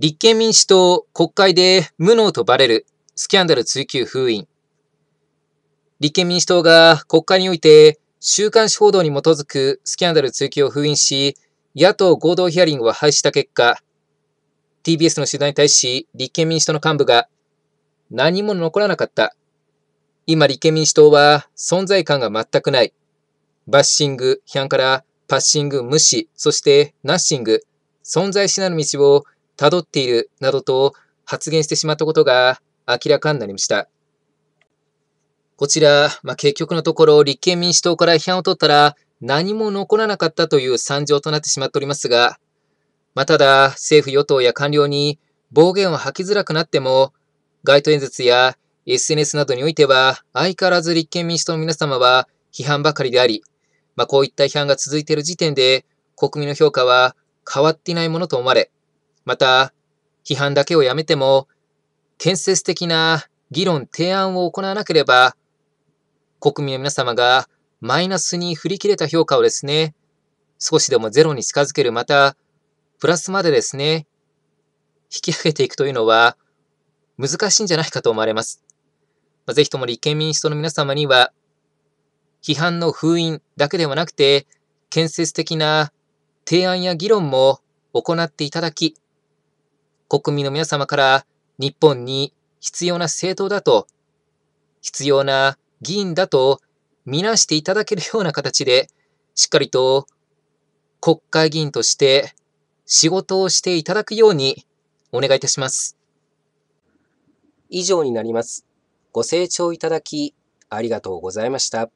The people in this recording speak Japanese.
立憲民主党国会で無能とバレるスキャンダル追及封印。立憲民主党が国会において週刊誌報道に基づくスキャンダル追及を封印し、野党合同ヒアリングを廃止した結果、TBS の取材に対し立憲民主党の幹部が何も残らなかった。今立憲民主党は存在感が全くない。バッシング、批判からパッシング、無視、そしてナッシング、存在しない道を辿っているなどと発言してしまったことが明らかになりました。こちら、まあ、結局のところ立憲民主党から批判を取ったら何も残らなかったという惨状となってしまっておりますが、まあ、ただ政府与党や官僚に暴言を吐きづらくなっても、街頭演説や SNS などにおいては相変わらず立憲民主党の皆様は批判ばかりであり、まあ、こういった批判が続いている時点で国民の評価は変わっていないものと思われ、また、批判だけをやめても、建設的な議論、提案を行わなければ、国民の皆様がマイナスに振り切れた評価をですね、少しでもゼロに近づける、また、プラスまでですね、引き上げていくというのは難しいんじゃないかと思われます。まあ、ぜひとも立憲民主党の皆様には、批判の封印だけではなくて、建設的な提案や議論も行っていただき、国民の皆様から日本に必要な政党だと、必要な議員だと見なしていただけるような形で、しっかりと国会議員として仕事をしていただくようにお願いいたします。以上になります。ご清聴いただきありがとうございました。